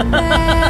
Amen.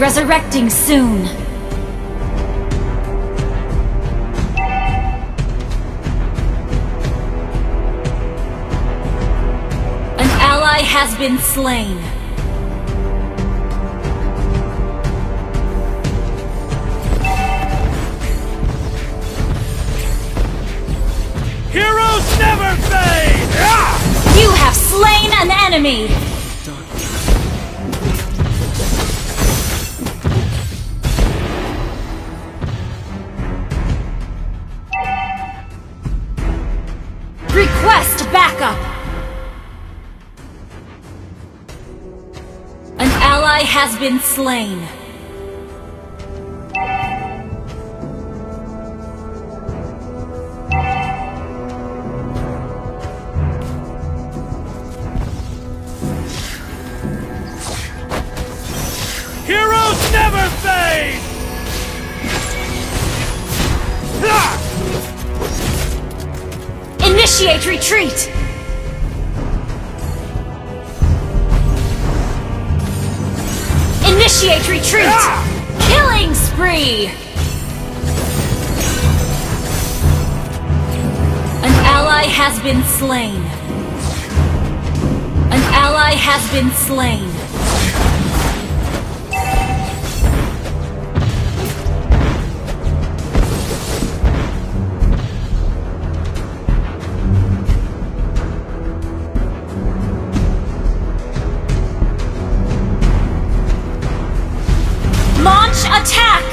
Resurrecting soon. An ally has been slain. Heroes never fade! Ah! You have slain an enemy! Ally has been slain. Heroes never fade! Initiate retreat! Initiate retreat! Ah! Killing spree! An ally has been slain. An ally has been slain. Attack!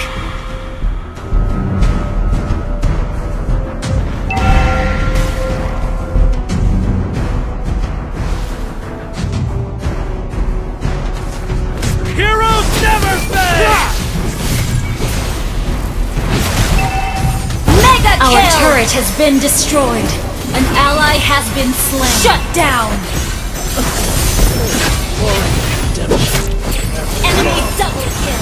Heroes never fade! Mega kill! Our turret has been destroyed. An ally has been slain. Shut down! Enemy double kill!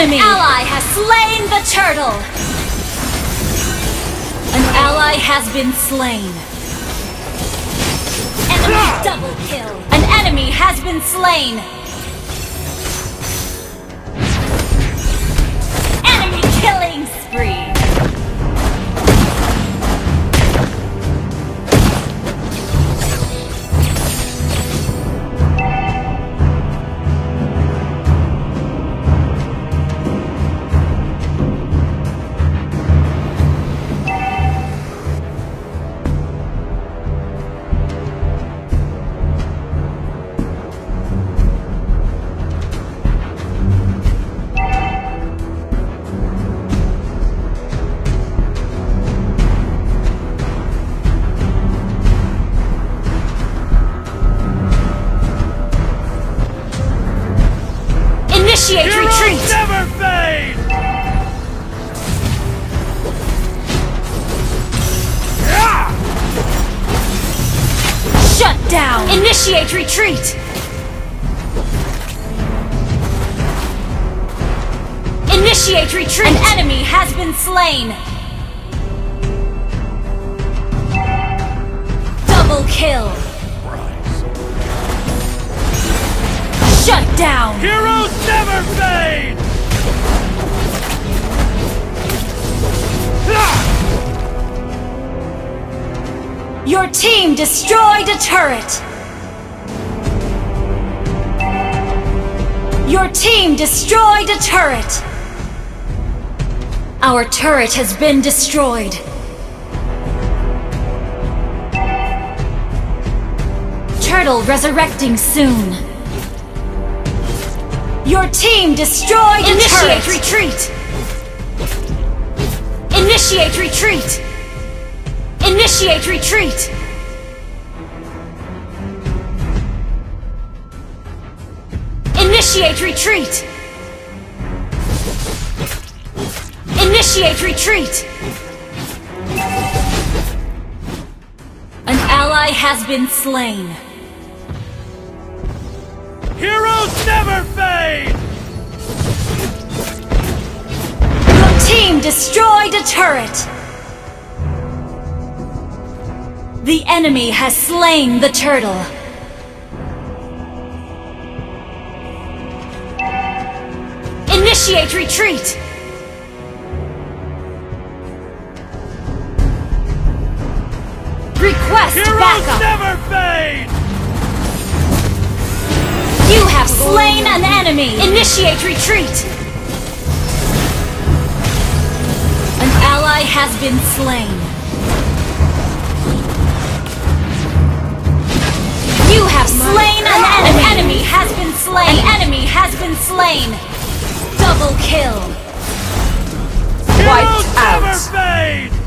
Enemy! An ally has slain the turtle! An ally has been slain. Enemy ah! double kill! An enemy has been slain! Enemy killing spree! Initiate Heroes retreat! never fade! Shut down! Initiate retreat! Initiate retreat! An enemy has been slain! Double kill! Shut down! Heroes never fade! Your team destroyed a turret! Your team destroyed a turret! Our turret has been destroyed. Turtle resurrecting soon. Your team destroyed Initiate retreat! Initiate retreat! Initiate retreat! Initiate retreat! Initiate retreat! An ally has been slain. Heroes never fade! Your team destroyed a turret! The enemy has slain the turtle. Initiate retreat! Request Heroes backup! never fade! You have slain an enemy! Initiate retreat! An ally has been slain. You have slain an enemy! An enemy has been slain! An enemy has been slain! Double kill! Heroes never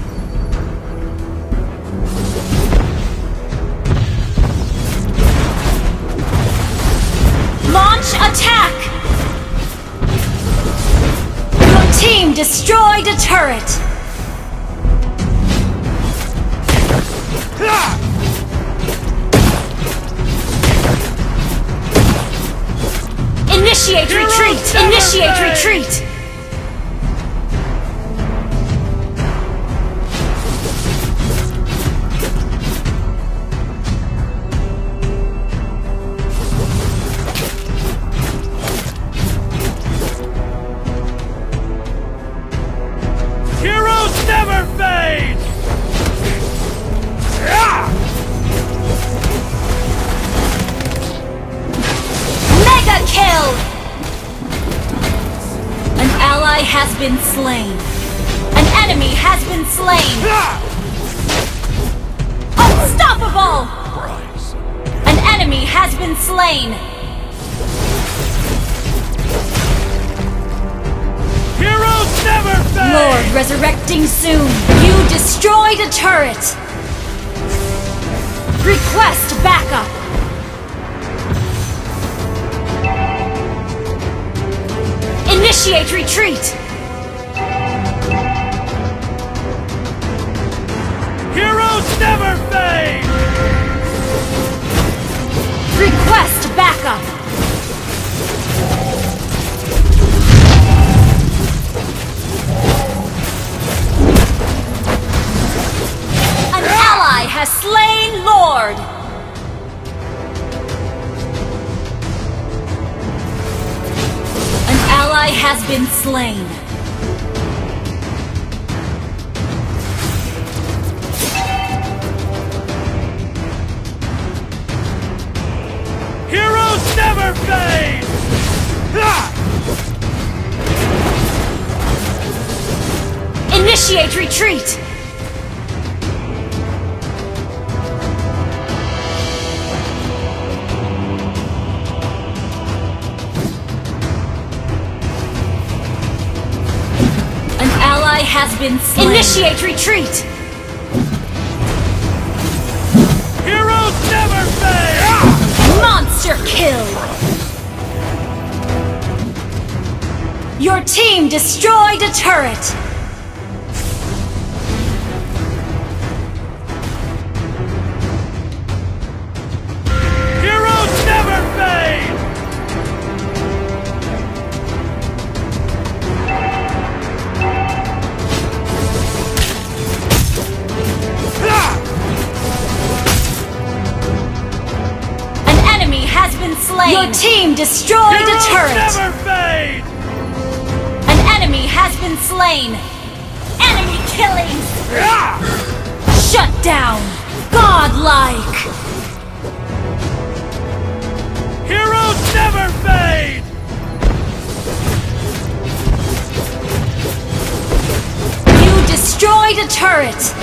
destroyed a turret! Initiate retreat! Initiate retreat! Ally has been slain. An enemy has been slain. Unstoppable! An enemy has been slain. Heroes never fade! Lord resurrecting soon. You destroyed a turret. Initiate retreat. Heroes never fade! Request backup. An ally has slain Lord. Ally has been slain. Heroes never fade! Initiate retreat. Has been slain. Initiate retreat. Heroes never fade! Monster kill. Your team destroyed a turret. Slain. Your team destroyed a turret. never fade! An enemy has been slain. Enemy killing. Shut down. Godlike. Heroes never fade! You destroyed a turret.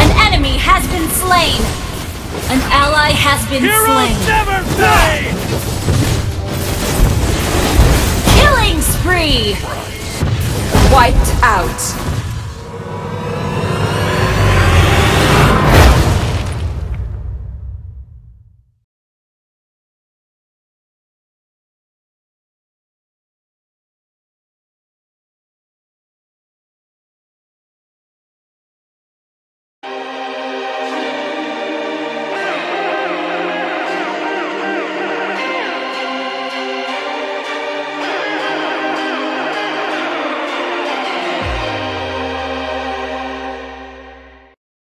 An enemy has been slain. An ally has been Heroes slain. never fade! Killing spree. Wiped out.